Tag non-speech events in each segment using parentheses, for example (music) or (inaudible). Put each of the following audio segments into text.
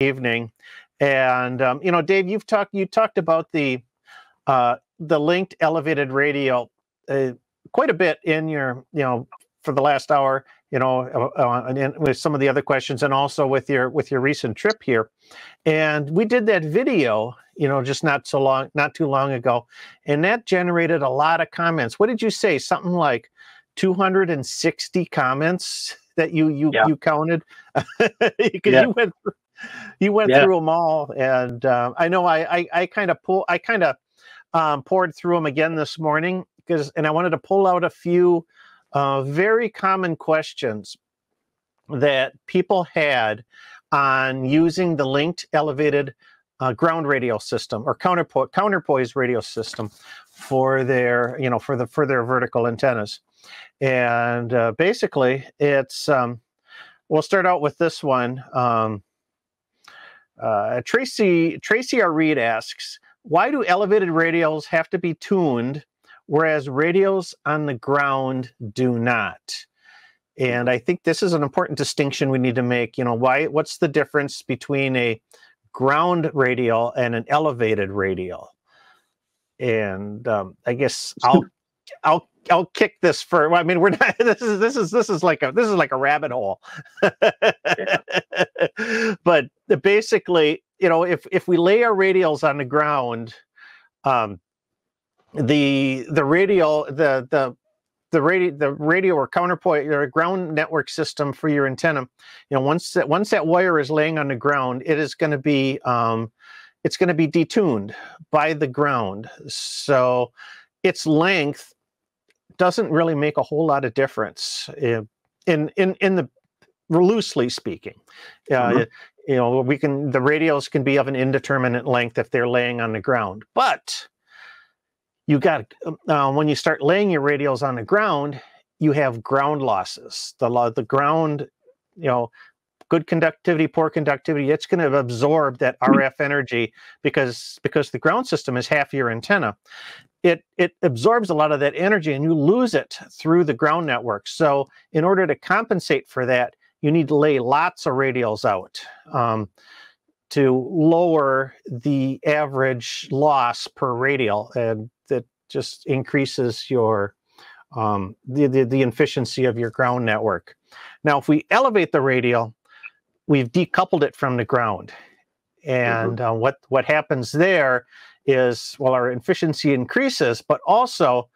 evening. And um, you know, Dave, you've talked you talked about the uh, the linked elevated radial uh, quite a bit in your you know for the last hour. You know, uh, uh and with some of the other questions, and also with your with your recent trip here. And we did that video, you know, just not so long, not too long ago, and that generated a lot of comments. What did you say? Something like 260 comments that you you yeah. you counted (laughs) because yeah. you went you went yeah. through them all, and uh, I know I I, I kind of pull I kind of um, poured through them again this morning because and I wanted to pull out a few uh, very common questions that people had on using the linked elevated uh, ground radial system or counterpo- counterpoise radial system for their you know for the for their vertical antennas and uh, basically it's um, we'll start out with this one um, uh, Tracy Tracy R. Reed asks, why do elevated radials have to be tuned, whereas radials on the ground do not? And I think this is an important distinction we need to make. You know, why? What's the difference between a ground radial and an elevated radial? And um, I guess I'll I'll I'll kick this for. I mean, we're not. (laughs) This is this is this is like a this is like a rabbit hole. (laughs) but basically, you know, if if we lay our radials on the ground, um, the the radial the the the radial the radial or counterpoise or ground network system for your antenna you know once that once that wire is laying on the ground it is going to be um, it's going to be detuned by the ground so its length doesn't really make a whole lot of difference eh, in in in the loosely speaking. Uh, mm-hmm. You know, we can the radials can be of an indeterminate length if they're laying on the ground, but you got uh, when you start laying your radials on the ground, you have ground losses. The the ground, you know, good conductivity, poor conductivity, it's going to absorb that mm-hmm. RF energy because because the ground system is half your antenna it it absorbs a lot of that energy and you lose it through the ground network. So in order to compensate for that, you need to lay lots of radials out um, to lower the average loss per radial, and that just increases your um, the, the the efficiency of your ground network. Now, if we elevate the radial, we've decoupled it from the ground, and mm-hmm. uh, what what happens there is well, our efficiency increases, but also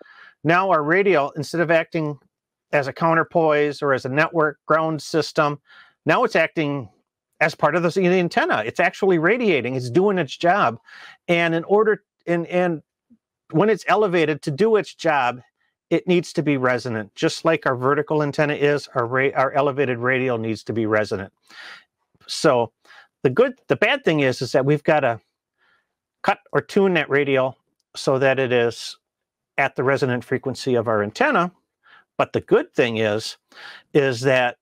now our radial, instead of acting as a counterpoise or as a network ground system, now it's acting as part of the, the antenna. It's actually radiating. It's doing its job, and in order and and when it's elevated to do its job, it needs to be resonant, just like our vertical antenna is. Our ra- our elevated radial needs to be resonant. So the good, the bad thing is, is that we've got to cut or tune that radial so that it is at the resonant frequency of our antenna. But the good thing is, is that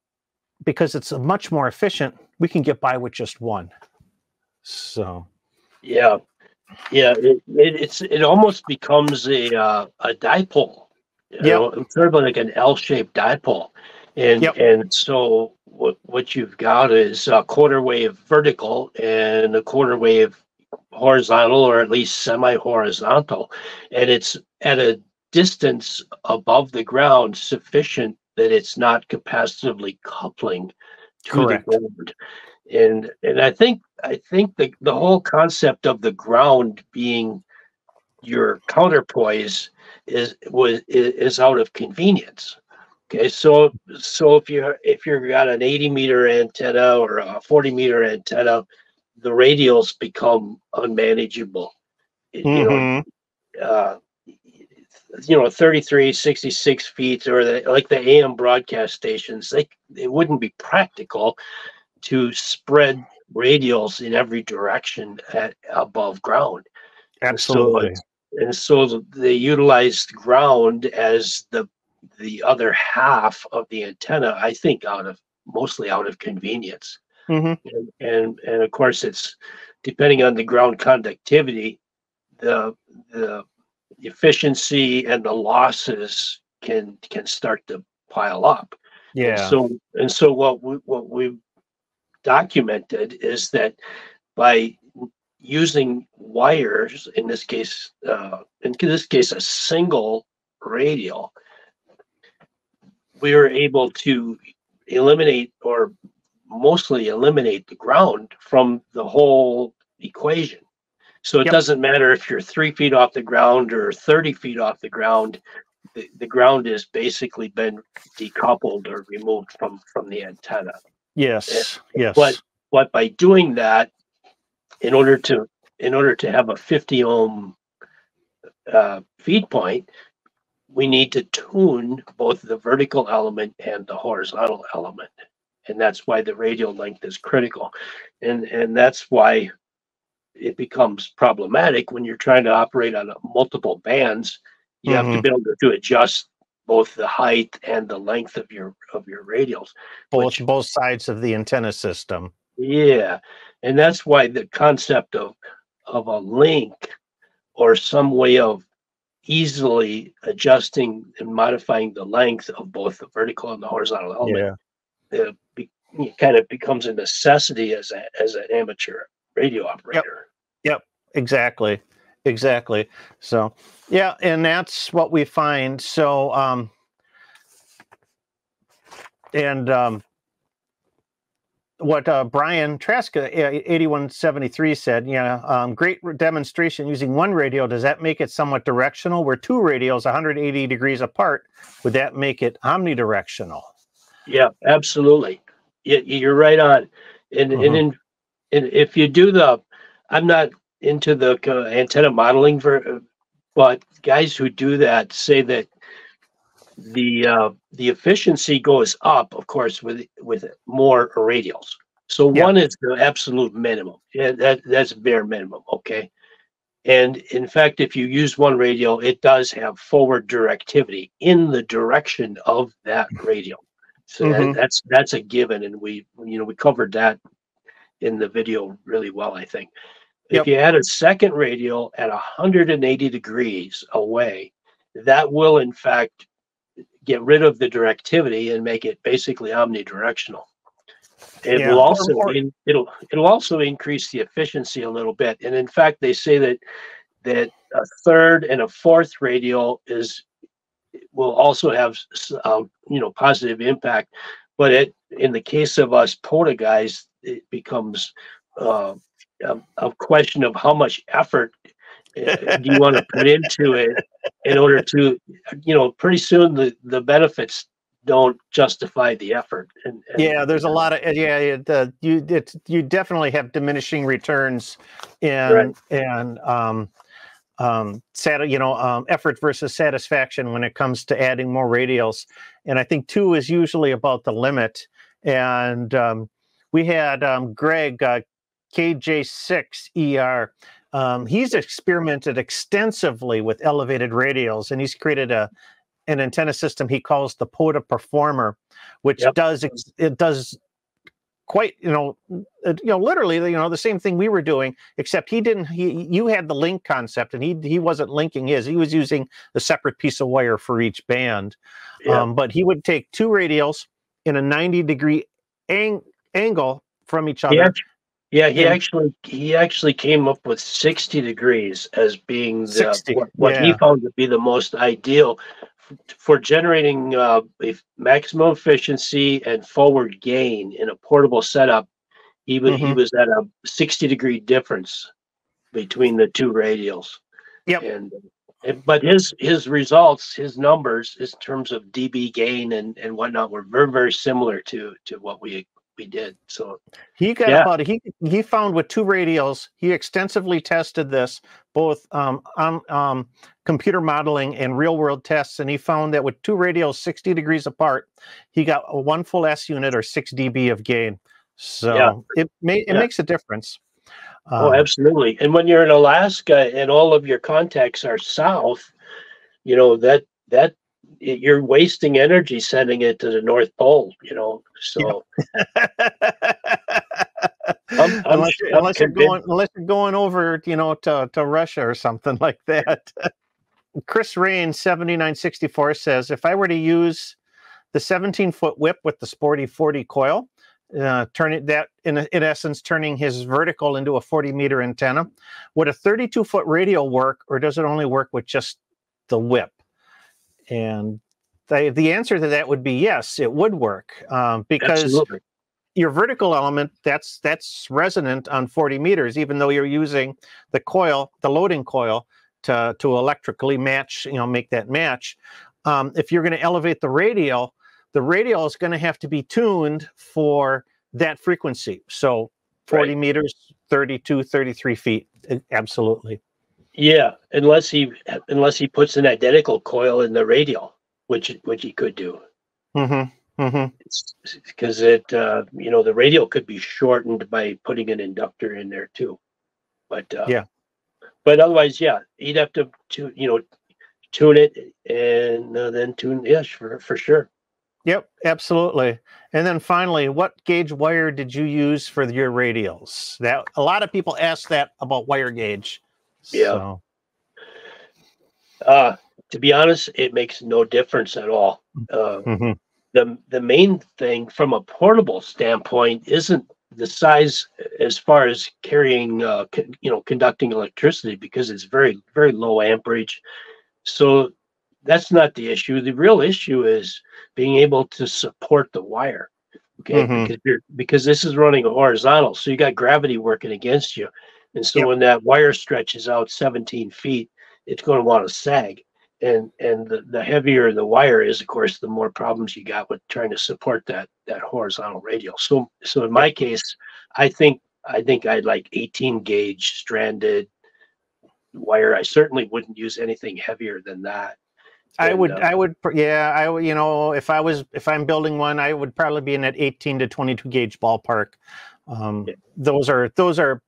because it's much more efficient, we can get by with just one. So, yeah, yeah, it, it it's it almost becomes a uh, a dipole. you Yeah, sort of like an L-shaped dipole, and yep. and so what what you've got is a quarter wave vertical and a quarter wave horizontal or at least semi-horizontal and it's at a distance above the ground sufficient that it's not capacitively coupling to Correct. the ground and and i think i think the, the whole concept of the ground being your counterpoise is was is, out of convenience okay so so if you're if you've got an 80 meter antenna or a 40 meter antenna the radials become unmanageable. Mm-hmm. You know, mm-hmm. uh, you know, 33, 66 feet, or the, like the AM broadcast stations, they it wouldn't be practical to spread radials in every direction at above ground. Absolutely. And so, and so they utilized ground as the the other half of the antenna. I think out of mostly out of convenience. Mm-hmm. And, and and of course it's depending on the ground conductivity, the the efficiency and the losses can can start to pile up. Yeah. And so and so what we what we documented is that by using wires, in this case, uh, in this case, a single radial, we were able to eliminate or mostly eliminate the ground from the whole equation. So it yep. doesn't matter if you're three feet off the ground or 30 feet off the ground, the, the ground has basically been decoupled or removed from, from the antenna. Yes. And, yes. But but by doing that, in order to in order to have a 50 ohm uh, feed point, we need to tune both the vertical element and the horizontal element. And that's why the radial length is critical. And, and that's why it becomes problematic when you're trying to operate on multiple bands. You mm-hmm. have to mm-hmm. be able to, to adjust both the height and the length of your of your radials. Both which, both sides of the antenna system. Yeah. And that's why the concept of of a link or some way of easily adjusting and modifying the length of both the vertical and the horizontal element yeah. It kind of becomes a necessity as a as an amateur radial operator. Yep. yep, exactly, exactly. So yeah, and that's what we find. So um, and um, what uh, Brian Traska, 8173 said, yeah, um, great demonstration using one radio. Does that make it somewhat directional? Where two radials 180 degrees apart, would that make it omnidirectional? Yeah, absolutely. You're right on. And, uh-huh. and, in, and if you do the, I'm not into the uh, antenna modeling, for, but guys who do that say that the uh, the efficiency goes up, of course, with with more radials. So yeah. one is the absolute minimum. Yeah, that that's bare minimum. Okay. And in fact, if you use one radial, it does have forward directivity in the direction of that radial. So mm-hmm. that, that's that's a given, and we you know we covered that in the video really well, I think. Yep. If you add a second radial at 180 degrees away, that will in fact get rid of the directivity and make it basically omnidirectional. It yeah. will also in, it'll it'll also increase the efficiency a little bit. And in fact, they say that that a third and a fourth radial is will also have uh, you know positive impact. But it in the case of us POTA guys, it becomes uh, a, a question of how much effort do you want to put into it in order to you know pretty soon the the benefits don't justify the effort and, and yeah there's a lot of yeah it, uh, you it, you definitely have diminishing returns and right. and um um sat, you know um, effort versus satisfaction when it comes to adding more radials. And i think two is usually about the limit. And um, we had um, greg uh, kj6er um, he's experimented extensively with elevated radials, and he's created a an antenna system he calls the POTA Performer, which yep. does it does quite you know uh, you know literally you know the same thing we were doing except he didn't he you had the link concept and he he wasn't linking his he was using a separate piece of wire for each band yeah. um, but he would take two radials in a 90 degree ang- angle from each other yeah. Yeah, he actually he actually came up with 60 degrees as being the, 60, what, what yeah. he found to be the most ideal for generating uh, maximum efficiency and forward gain in a portable setup. Even mm-hmm. he was at a 60 degree difference between the two radials. Yep. And, and but his his results, his numbers, in terms of dB gain and and whatnot, were very very similar to to what we we did. So he got yeah. about he he found with two radials. He extensively tested this both um, on um, computer modeling and real world tests, and he found that with two radials 60 degrees apart, he got a one full S unit or six dB of gain. So yeah. it may, it yeah. makes a difference. oh, um, absolutely. And when you're in Alaska and all of your contacts are south, you know that that you're wasting energy sending it to the North Pole, you know. So (laughs) I'm, I'm, unless, I'm unless you're going unless you're going over, you know, to, to Russia or something (laughs) like that. Chris Rain, 7964 says, if I were to use the 17 foot whip with the sporty 40 coil, uh, turning that in, in essence turning his vertical into a 40 meter antenna. Would a 32 foot radial work, or does it only work with just the whip? And the, the answer to that would be yes, it would work um, because Absolutely. your vertical element that's that's resonant on 40 meters, even though you're using the coil, the loading coil, to to electrically match, you know, make that match. Um, if you're going to elevate the radial, the radial is going to have to be tuned for that frequency. So 40 right. meters, 32, 33 feet. Absolutely. Yeah, unless he unless he puts an identical coil in the radial, which which he could do. Mm-hmm. Mm-hmm. Because it, uh, you know, the radial could be shortened by putting an inductor in there too. But uh, yeah, but otherwise, yeah, he'd have to, to you know, tune it and uh, then tune yes for for sure. Yep, absolutely. And then finally, what gauge wire did you use for your radials? That a lot of people ask that about wire gauge. Yeah. So. Uh, to be honest, it makes no difference at all. Uh, mm-hmm. The the main thing from a portable standpoint isn't the size as far as carrying, uh, con- you know, conducting electricity because it's very very low amperage. So that's not the issue. The real issue is being able to support the wire. Okay, mm-hmm. because, because this is running horizontal, so you got gravity working against you, and so yep. when that wire stretches out 17 feet, it's going to want to sag. And and the, the heavier the wire is, of course, the more problems you got with trying to support that that horizontal radial. So so in my case, I think I think I'd like 18 gauge stranded wire. I certainly wouldn't use anything heavier than that. I would, uh, I would, yeah, I you know, if I was, if I'm building one, I would probably be in that 18 to 22 gauge ballpark. Um, yeah. Those are those are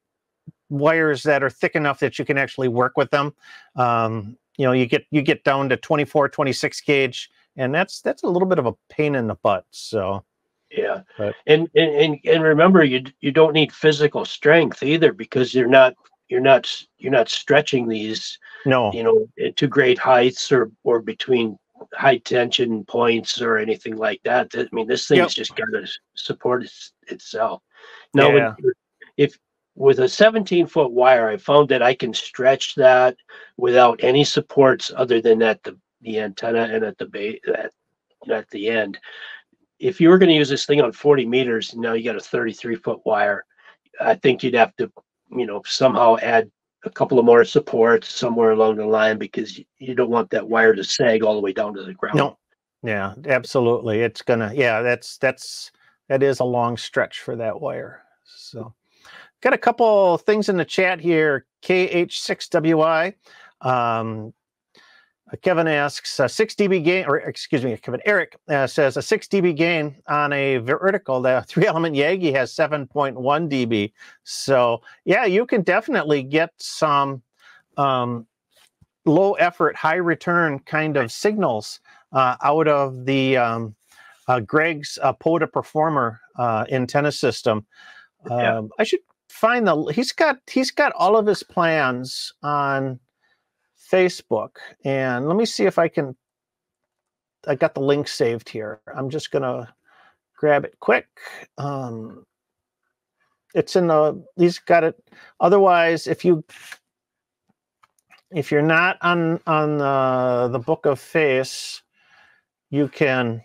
wires that are thick enough that you can actually work with them. Um, you know, you get you get down to 24, 26 gauge, and that's that's a little bit of a pain in the butt. So. Yeah, but, and, and and remember, you you don't need physical strength either because you're not you're not you're not stretching these no you know to great heights or or between high tension points or anything like that i mean this thing's yep. just got to support its, itself now yeah. if with a 17 foot wire i found that i can stretch that without any supports other than at the the antenna and at the at, at the end if you were going to use this thing on 40 meters now you got a 33 foot wire i think you'd have to you know somehow add a couple of more supports somewhere along the line because you don't want that wire to sag all the way down to the ground. No. Yeah, absolutely. It's gonna yeah, that's that's that is a long stretch for that wire. So got a couple things in the chat here. KH6WI. Um, Kevin asks a 6 dB gain, or excuse me, Kevin Eric uh, says a 6 dB gain on a vertical. The three element Yagi has 7.1 dB. So, yeah, you can definitely get some um, low effort, high return kind of signals uh, out of the um, uh, Greg's uh, POTA Performer uh, antenna system. Um, yeah. I should find the he's got he's got all of his plans on Facebook. And let me see if I can. I got the link saved here. I'm just to grab it quick. Um, it's in the, he's got it. Otherwise, if you, if you're not on, on the, the book of face, you can,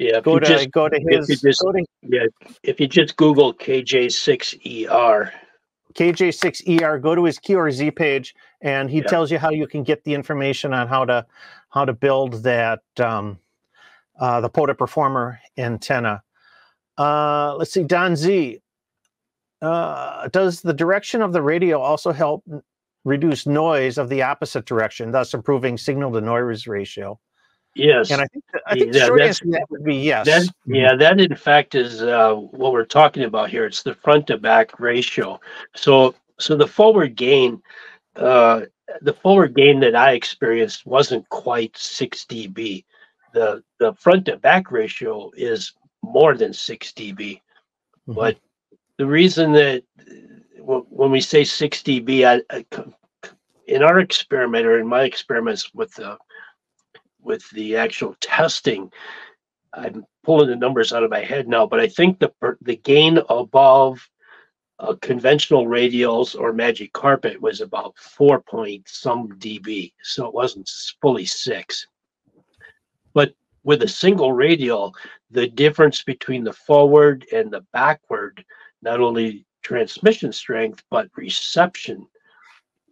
Yeah, go to just, go to his. If you just, to, yeah, if you just Google KJ6ER, KJ6ER, go to his QRZ page, and he yeah. tells you how you can get the information on how to how to build that um, uh, the POTA Performer antenna. Uh, let's see, Don Z. Uh, does the direction of the radial also help reduce noise of the opposite direction, thus improving signal to noise ratio? Yes, and I think I think yeah, short answer that would be yes. That, yeah, that in fact is uh, what we're talking about here. It's the front to back ratio. So so the forward gain, uh, the forward gain that I experienced wasn't quite six dB. The the front to back ratio is more than six dB. Mm-hmm. But the reason that when we say six dB, I, I, in our experiment or in my experiments with the with the actual testing, I'm pulling the numbers out of my head now, but I think the the gain above uh, conventional radials or magic carpet was about four point some dB, so it wasn't fully six. But with a single radial, the difference between the forward and the backward, not only transmission strength but reception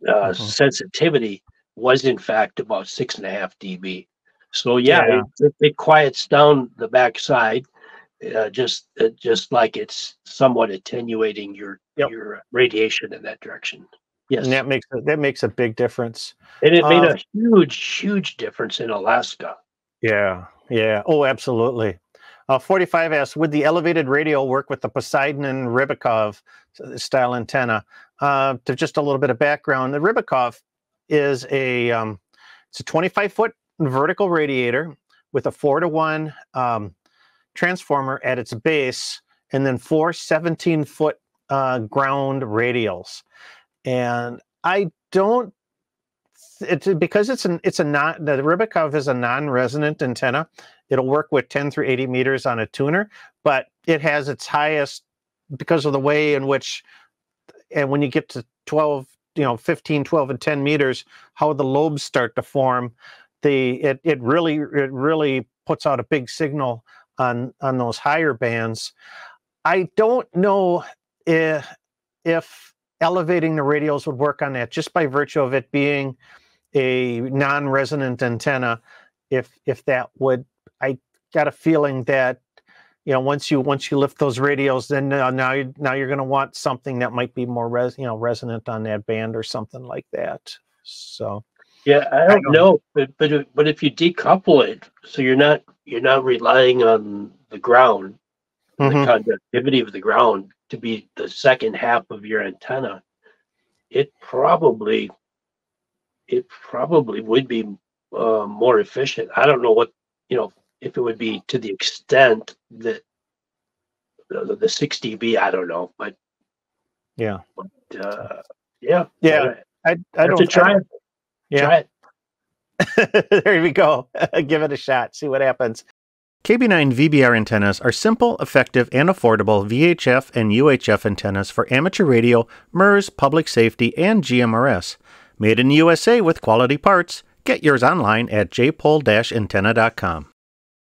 uh, mm-hmm. sensitivity, was in fact about six and a half dB. So yeah, yeah. It, it, quiets down the backside, uh, just uh, just like it's somewhat attenuating your yep. your radiation in that direction. Yes, and that makes that makes a big difference. And it made uh, a huge, huge difference in Alaska. Yeah, yeah. Oh, absolutely. Uh, 45 asks, would the elevated radial work with the Poseidon and Rybakov style antenna? Uh, to just a little bit of background, the Rybakov is a um, it's a 25 foot vertical radiator with a four to one um, transformer at its base, and then four 17 foot uh, ground radials. And I don't it's because it's an it's a not the Rybakov is a non-resonant antenna. It'll work with 10 through 80 meters on a tuner, but it has its highest because of the way in which and when you get to 12 you know 15 12 and 10 meters how the lobes start to form the it, it really it really puts out a big signal on on those higher bands. I don't know if if elevating the radials would work on that just by virtue of it being a non-resonant antenna if if that would. I got a feeling that you know once you once you lift those radials then uh, now you now you're going to want something that might be more res you know resonant on that band or something like that. So yeah i don't, I don't know but but but if you decouple it so you're not you're not relying on the ground mm-hmm. the conductivity of the ground to be the second half of your antenna it probably it probably would be uh, more efficient i don't know what you know if it would be to the extent that the, the 6 dB, I don't know, but yeah, but, uh, yeah, yeah. I I, don't to try it. Yeah. Try it. (laughs) there we go. (laughs) Give it a shot. See what happens. KB9 VBR antennas are simple, effective, and affordable VHF and UHF antennas for amateur radio, MURS, public safety, and GMRS. Made in the USA with quality parts. Get yours online at jpole-antenna.com.